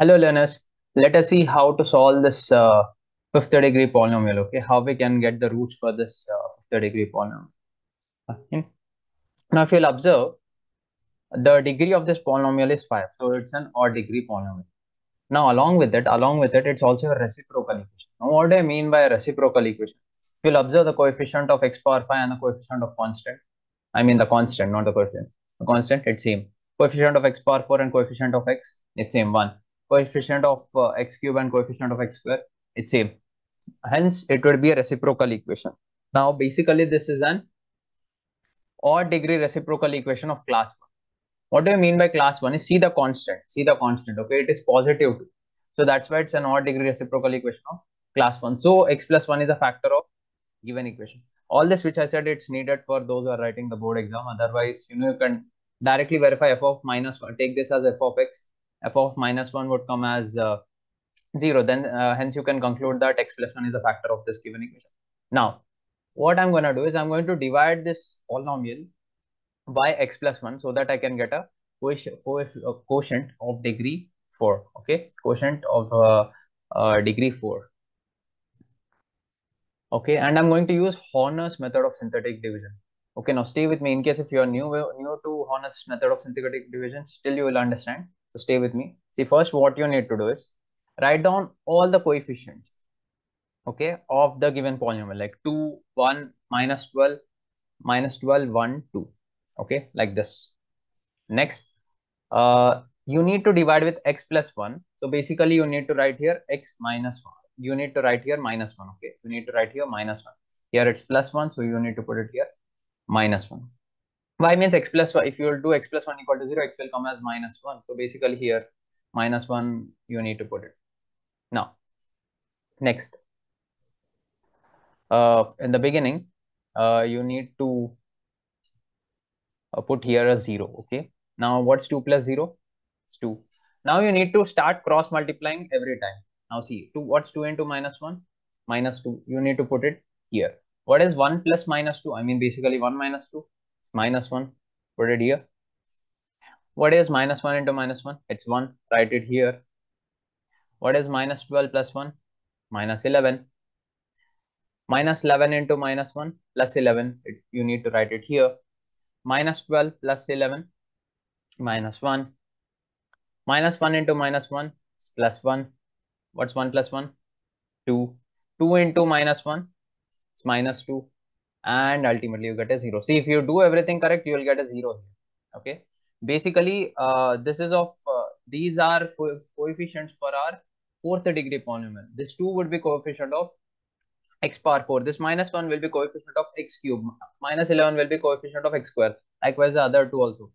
Hello learners, let us see how to solve this uh, fifth degree polynomial, okay? How we can get the roots for this uh, fifth degree polynomial. Okay. Now if you'll observe, the degree of this polynomial is 5, so it's an odd degree polynomial. Now along with it, along with it, it's also a reciprocal equation. Now what do I mean by a reciprocal equation? If you'll observe the coefficient of x power 5 and the coefficient of constant, I mean the constant, not the coefficient. The constant, it's same. Coefficient of x power 4 and coefficient of x, it's same, 1 coefficient of uh, x cube and coefficient of x square, it's same. Hence, it would be a reciprocal equation. Now, basically, this is an odd degree reciprocal equation of class 1. What do I mean by class 1 is see the constant, see the constant, okay? It is positive 2. So, that's why it's an odd degree reciprocal equation of class 1. So, x plus 1 is a factor of given equation. All this which I said, it's needed for those who are writing the board exam. Otherwise, you know, you can directly verify f of minus 1. Take this as f of x f of minus 1 would come as uh, 0 then uh, hence you can conclude that x plus 1 is a factor of this given equation. Now what i'm going to do is i'm going to divide this polynomial by x plus 1 so that i can get a quotient of degree 4 okay? Quotient of uh, uh, degree 4 okay and i'm going to use horner's method of synthetic division. Okay now stay with me. In case if you are new new to horner's method of synthetic division still you will understand so stay with me. See, first what you need to do is write down all the coefficients, okay, of the given polynomial, like 2, 1, minus 12, minus 12, 1, 2, okay, like this. Next, uh, you need to divide with x plus 1. So basically you need to write here x minus 1. You need to write here minus 1, okay. You need to write here minus 1. Here it's plus 1, so you need to put it here minus 1 y means x plus 1. If you will do x plus 1 equal to 0, x will come as minus 1. So basically here, minus 1, you need to put it. Now, next. Uh, in the beginning, uh, you need to uh, put here a 0, okay? Now, what's 2 plus 0? It's 2. Now, you need to start cross multiplying every time. Now, see, two, what's 2 into minus 1? Minus 2. You need to put it here. What is 1 plus minus 2? I mean, basically 1 minus 2 minus 1 put it here what is minus 1 into minus 1 it's 1 write it here. What is minus 12 plus 1 minus 11 minus 11 into minus 1 plus 11 it, you need to write it here. Minus 12 plus 11 minus 1 minus 1 into minus 1 is plus 1 what's 1 plus 1 2 2 into minus 1 it's minus 2 and ultimately you get a zero. See, if you do everything correct, you will get a zero. Okay. Basically, uh, this is of uh, these are co coefficients for our fourth degree polynomial. This 2 would be coefficient of x power 4. This minus 1 will be coefficient of x cube. Minus 11 will be coefficient of x square. Likewise, the other two also.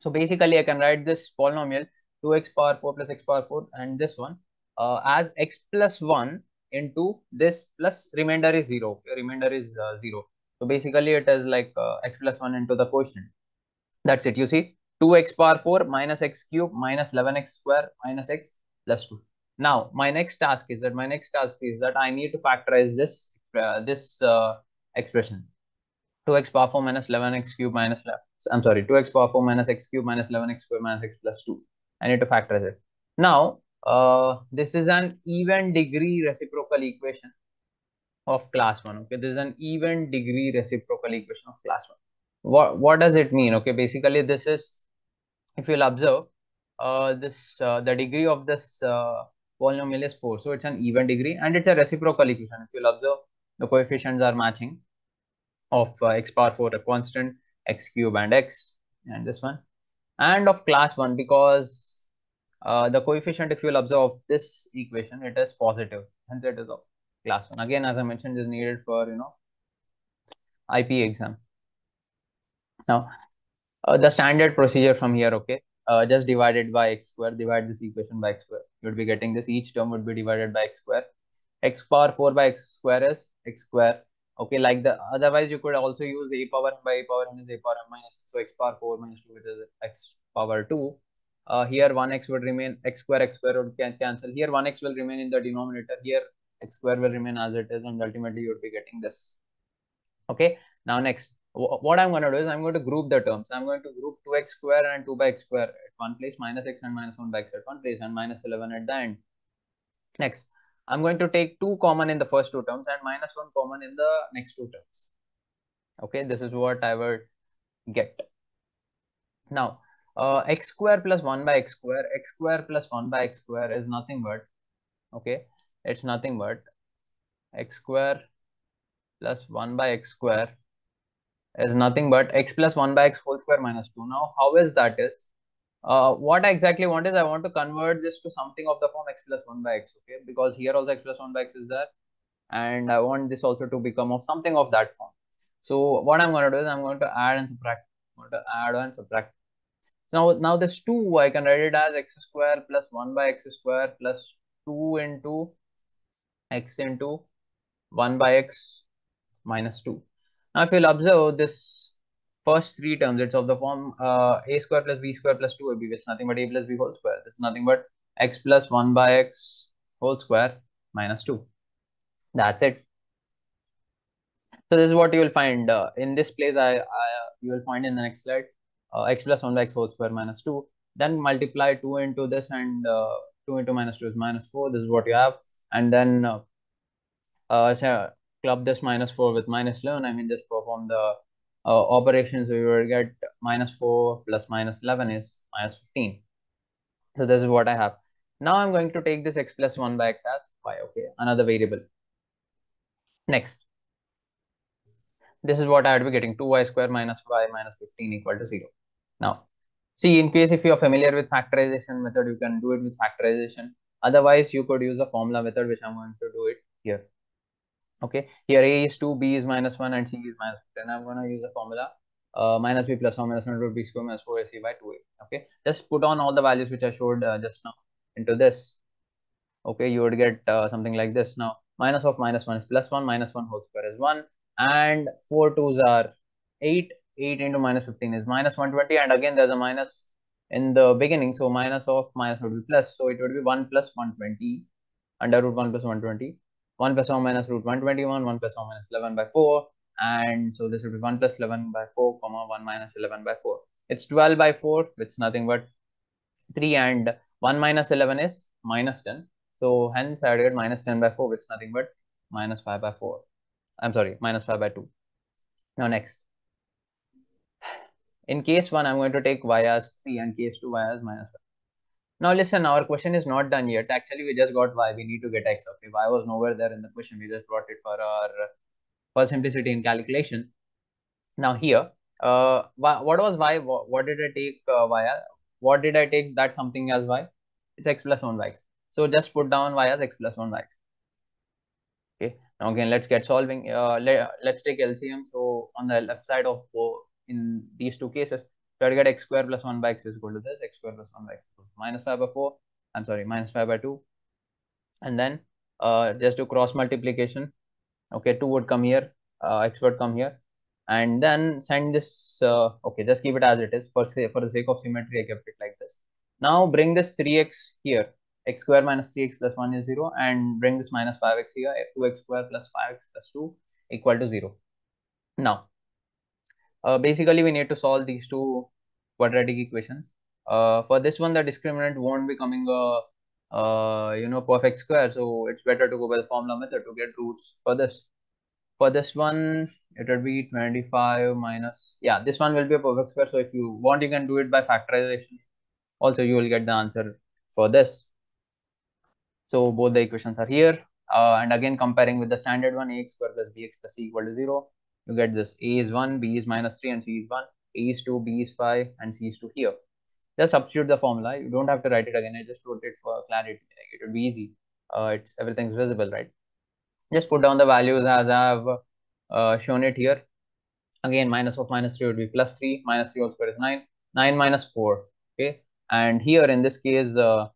So basically, I can write this polynomial 2x power 4 plus x power 4 and this one uh, as x plus 1 into this plus remainder is 0. Remainder is uh, 0. So basically it is like uh, x plus 1 into the quotient. That's it. You see 2x power 4 minus x cube minus 11x square minus x plus 2. Now my next task is that my next task is that I need to factorize this uh, this uh, expression 2x power 4 minus 11x cube minus 11. I'm sorry 2x power 4 minus x cube minus 11x square minus x plus 2. I need to factorize it. Now uh, this is an even degree reciprocal equation of class 1 okay? This is an even degree reciprocal equation of class 1 what what does it mean okay? Basically this is if you'll observe uh, this uh, the degree of this uh, polynomial is 4 so it's an even degree and it's a reciprocal equation. If you'll observe the coefficients are matching of uh, x power 4 a constant x cube and x and this one. And of class 1 because uh, the coefficient, if you'll observe this equation, it is positive, hence it is of class 1. Again, as I mentioned, is needed for, you know, IP exam. Now, uh, the standard procedure from here, okay, uh, just divided by x square, divide this equation by x square. You would be getting this, each term would be divided by x square. x power 4 by x square is x square. Okay, like the, otherwise you could also use a power by a power n is a power n minus, so x power 4 minus 2, which is x power 2 uh, here 1x would remain, x square, x square would can cancel. Here 1x will remain in the denominator. Here x square will remain as it is and ultimately you would be getting this. Okay. Now next, what I'm going to do is I'm going to group the terms. I'm going to group 2x square and 2 by x square at one place, minus x and minus 1 by x at one place, and minus 11 at the end. Next, I'm going to take 2 common in the first two terms and minus 1 common in the next two terms. Okay, this is what I would get. Now, uh, x square plus 1 by x square, x square plus 1 by x square is nothing but, okay, it's nothing but x square plus 1 by x square is nothing but x plus 1 by x whole square minus 2. Now, how is that is, uh, what I exactly want is I want to convert this to something of the form x plus 1 by x, okay, because here also x plus 1 by x is there, and I want this also to become of something of that form. So, what I'm going to do is I'm going to add and subtract, I'm going to add and subtract. Now, now this 2, I can write it as x square plus 1 by x square plus 2 into x into 1 by x minus 2. Now, if you'll observe this first three terms, it's of the form uh, a square plus b square plus 2ab, which nothing but a plus b whole square. It's nothing but x plus 1 by x whole square minus 2. That's it. So this is what you will find uh, in this place. I, I you will find in the next slide uh, x plus 1 by x whole square minus 2. Then multiply 2 into this and uh, 2 into minus 2 is minus 4. This is what you have. And then uh, uh, club this minus 4 with minus 11, I mean just perform the uh, operations, We will get minus 4 plus minus 11 is minus 15. So this is what I have. Now I'm going to take this x plus 1 by x as y, okay, another variable. Next. This is what I would be getting 2y square minus y minus 15 equal to 0. Now, see in case if you are familiar with factorization method, you can do it with factorization. Otherwise, you could use a formula method, which I'm going to do it here. Okay? Here a is 2 b is minus 1 and c is minus 10 i'm going to use the formula uh, minus b plus 1 minus 1 root b square minus 4 ac by 2a okay? Just put on all the values which i showed uh, just now into this. Okay? You would get uh, something like this. Now minus of minus 1 is plus 1 minus 1 whole square is 1 and 4 2s are 8 8 into minus 15 is minus 120 and again there's a minus in the beginning so minus of minus would be plus so it would be 1 plus 120 under root 1 plus 120 1 plus 1 minus root 121, 1 plus 1 minus 11 by 4. And so this would be 1 plus 11 by 4, comma 1 minus 11 by 4. It's 12 by 4, which is nothing but 3 and 1 minus 11 is minus 10. So hence I get minus 10 by 4, which is nothing but minus 5 by 4. I'm sorry, minus 5 by 2. Now next. In case 1, I'm going to take y as 3 and case 2 y as minus 5. Now listen, our question is not done yet. Actually, we just got y. We need to get x. Okay, y was nowhere there in the question. We just brought it for our for simplicity in calculation. Now here, uh, what was y? What, did I take uh, y? What did I take that something as y? It's x plus 1 y. So just put down y as x plus 1 y. Okay. Now again, let's get solving. Uh, let, let's take LCM. So on the left side of in these two cases, so I get x square plus 1 by x is equal to this, x square plus 1 by x minus 5 by 4. I'm sorry, minus 5 by 2. And then uh, just do cross multiplication. Okay, 2 would come here, uh, x would come here. And then send this, uh, okay, just keep it as it is. For, say, for the sake of symmetry, I kept it like this. Now bring this 3x here. x square minus 3x plus 1 is 0. And bring this minus 5x here. 2x square plus 5x plus 2 equal to 0. Now, uh, basically, we need to solve these two quadratic equations. Uh, for this one, the discriminant won't be coming a uh, you know perfect square, so it's better to go by the formula method to get roots for this. For this one, it would be 25 minus yeah, this one will be a perfect square. So if you want, you can do it by factorization. Also, you will get the answer for this. So both the equations are here. Uh, and again, comparing with the standard one, ax square plus bx plus c equal to 0 you get this. A is 1 b is minus 3 and c is 1 a is 2 b is 5 and c is 2 here. Just substitute the formula. You don't have to write it again. I just wrote it for clarity. It would be easy. Uh, it's everything's visible right? Just put down the values as i have uh, shown it here. Again minus of minus 3 would be plus 3 minus 3 whole square is 9 9 minus 4 okay? And here in this case uh,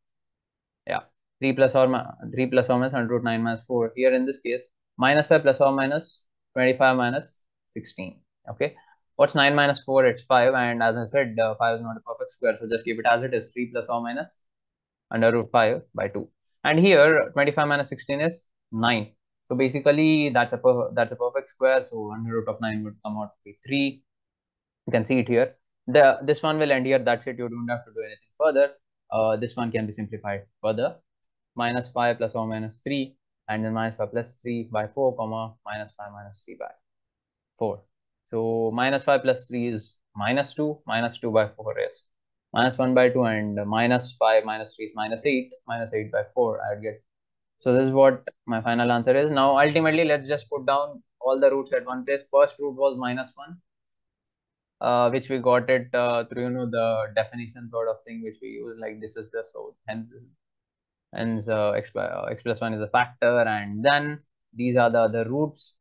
yeah 3 plus or 3 plus or minus under root 9 minus 4 here in this case minus 5 plus or minus 25 minus 16 okay what's 9 minus 4 it's 5 and as i said uh, 5 is not a perfect square so just keep it as it is 3 plus or minus under root 5 by 2 and here 25 minus 16 is 9 so basically that's a that's a perfect square so under root of 9 would come out to be 3 you can see it here the this one will end here. That's it. You don't have to do anything further. Uh, this one can be simplified further. Minus 5 plus 1 minus 3 and then minus 5 plus 3 by 4 comma minus 5 minus 3 by 4. So minus 5 plus 3 is minus 2 minus 2 by 4 is minus 1 by 2 and minus 5 minus 3 is minus 8 minus 8 by 4 I would get. So this is what my final answer is. Now ultimately let's just put down all the roots at one place. First root was minus 1 uh, which we got it uh, through you know the definition sort of thing which we use like this is the so hence hence uh, x, uh, x plus 1 is a factor and then these are the other roots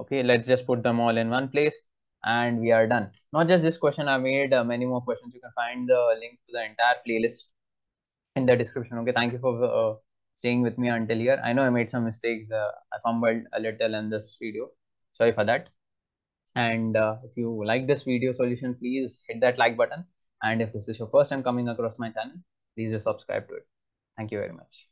okay let's just put them all in one place and we are done not just this question i made uh, many more questions you can find the link to the entire playlist in the description okay thank you for uh, staying with me until here i know i made some mistakes uh, i fumbled a little in this video sorry for that and uh, if you like this video solution, please hit that like button. And if this is your first time coming across my channel, please just subscribe to it. Thank you very much.